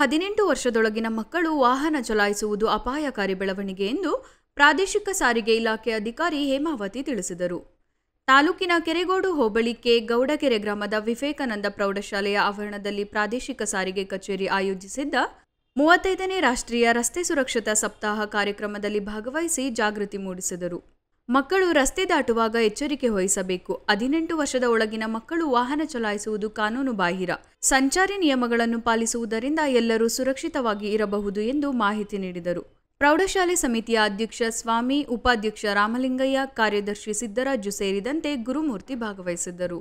ಹದಿನೆಂಟು ವರ್ಷದೊಳಗಿನ ಮಕ್ಕಳು ವಾಹನ ಚಲಾಯಿಸುವುದು ಅಪಾಯಕಾರಿ ಬೆಳವಣಿಗೆ ಎಂದು ಪ್ರಾದೇಶಿಕ ಸಾರಿಗೆ ಇಲಾಖೆ ಅಧಿಕಾರಿ ಹೇಮಾವತಿ ತಿಳಿಸಿದರು. ತಾಲೂಕಿನ ಕೆರೆಗೋಡು ಹೋಬಳಿ ಕೆ ಗೌಡಕೆರೆ ಗ್ರಾಮದ ವಿವೇಕಾನಂದ ಪ್ರೌಢಶಾಲೆಯ ಆವರಣದಲ್ಲಿ ಪ್ರಾದೇಶಿಕ ಸಾರಿಗೆ ಕಚೇರಿ ಆಯೋಜಿಸಿದ್ದ ಮೂವತ್ತೈದನೇ ರಾಷ್ಟ್ರೀಯ ರಸ್ತೆ ಸುರಕ್ಷತಾ ಸಪ್ತಾಹ ಕಾರ್ಯಕ್ರಮದಲ್ಲಿ ಭಾಗವಹಿಸಿ ಜಾಗೃತಿ ಮೂಡಿಸಿದರು. ಮಕ್ಕಳು ರಸ್ತೆ ದಾಟುವಾಗ ಎಚ್ಚರಿಕೆ ವಹಿಸಬೇಕು. ಹದಿನೆಂಟು ವರ್ಷದ ಒಳಗಿನ ಮಕ್ಕಳು ವಾಹನ ಚಲಾಯಿಸುವುದು ಕಾನೂನು ಬಾಹಿರ. ಸಂಚಾರಿ ನಿಯಮಗಳನ್ನು ಪಾಲಿಸುವುದರಿಂದ ಎಲ್ಲರೂ ಸುರಕ್ಷಿತವಾಗಿ ಇರಬಹುದು ಎಂದು ಮಾಹಿತಿ ನೀಡಿದರು. ಪ್ರೌಢಶಾಲೆ ಸಮಿತಿಯ ಅಧ್ಯಕ್ಷ ಸ್ವಾಮಿ, ಉಪಾಧ್ಯಕ್ಷ ರಾಮಲಿಂಗಯ್ಯ, ಕಾರ್ಯದರ್ಶಿ ಸಿದ್ದರಾಜು ಸೇರಿದಂತೆ ಗುರುಮೂರ್ತಿ ಭಾಗವಹಿಸಿದ್ದರು.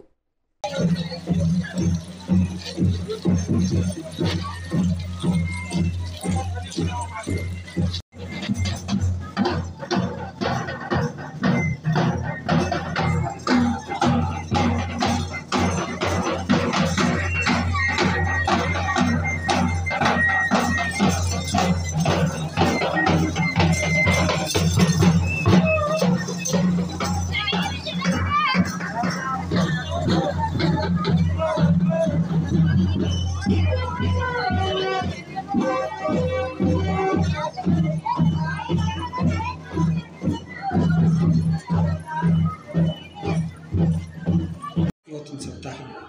Юу тэнцээ тахна.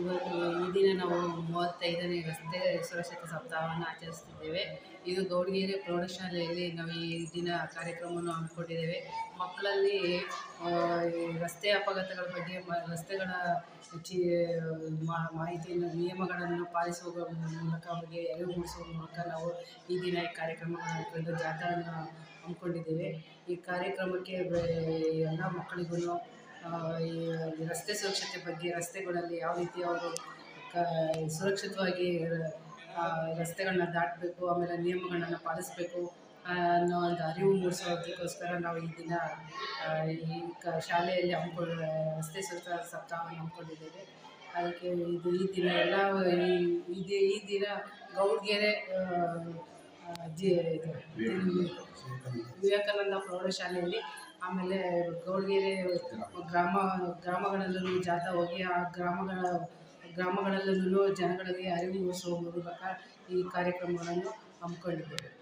ಇವತ್ತು ಈ ದಿನ ನಾವು ಮೂವತ್ತೈದನೇ ರಸ್ತೆ ಸುರಕ್ಷತಾ ಸಪ್ತಾಹವನ್ನು ಆಚರಿಸ್ತಿದ್ದೇವೆ. ಇದು ಗೌಡಗೆರೆ ಪ್ರೌಢಶಾಲೆಯಲ್ಲಿ ನಾವು ಈ ದಿನ ಕಾರ್ಯಕ್ರಮವನ್ನು ಹಮ್ಮಿಕೊಂಡಿದ್ದೇವೆ. ಮಕ್ಕಳಲ್ಲಿ ರಸ್ತೆ ಅಪಘಾತಗಳ ಬಗ್ಗೆ ರಸ್ತೆಗಳ ಚಿ ಮಾಹಿತಿಯನ್ನು, ನಿಯಮಗಳನ್ನು ಪಾಲಿಸುವ ಮೂಲಕ ಅವರಿಗೆ ಅರಿವು ಮೂಡಿಸುವ ಮೂಲಕ ನಾವು ಈ ದಿನ ಈ ಕಾರ್ಯಕ್ರಮವನ್ನು ಹಮ್ಮಿಕೊಂಡು ಜಾಥಾವನ್ನು ಹಮ್ಮಿಕೊಂಡಿದ್ದೇವೆ. ಈ ಕಾರ್ಯಕ್ರಮಕ್ಕೆ ಎಲ್ಲ ಮಕ್ಕಳಿಗೂ ಈ ರಸ್ತೆ ಸುರಕ್ಷತೆ ಬಗ್ಗೆ ರಸ್ತೆಗಳಲ್ಲಿ ಯಾವ ರೀತಿ ಅವರು ಕ ಸುರಕ್ಷಿತವಾಗಿ ರಸ್ತೆಗಳನ್ನ ದಾಟಬೇಕು ಆಮೇಲೆ ನಿಯಮಗಳನ್ನು ಪಾಲಿಸಬೇಕು ಅನ್ನೋ ಒಂದು ಅರಿವು ಮೂಡಿಸೋದಕ್ಕೋಸ್ಕರ ನಾವು ಈ ದಿನ ಈ ಕ ಶಾಲೆಯಲ್ಲಿ ಹಮ್ಮಿಕೊಳ್ಳ ರಸ್ತೆ ಸುರಕ್ಷತಾ ಸಪ್ತಾಹವನ್ನು ಹಮ್ಮಿಕೊಂಡಿದ್ದೇವೆ. ಅದಕ್ಕೆ ಇದು ಈ ದಿನ ಎಲ್ಲ ಈ ಈ ದಿನ ಗೌಡ್ಗೆರೆ ಜಿ ಇದು ವಿವೇಕಾನಂದ ಪ್ರೌಢಶಾಲೆಯಲ್ಲಿ ಆಮೇಲೆ ಗೌಡಗೆರೆ ಗ್ರಾಮ, ಗ್ರಾಮಗಳಲ್ಲೂ ಜಾಥಾ ಹೋಗಿ, ಆ ಗ್ರಾಮಗಳ, ಗ್ರಾಮಗಳಲ್ಲೂ ಜನಗಳಿಗೆ ಅರಿವು ಮೂಡಿಸುವ ಮೂಲಕ ಈ ಕಾರ್ಯಕ್ರಮಗಳನ್ನು ಹಮ್ಮಿಕೊಂಡಿದ್ದೇವೆ.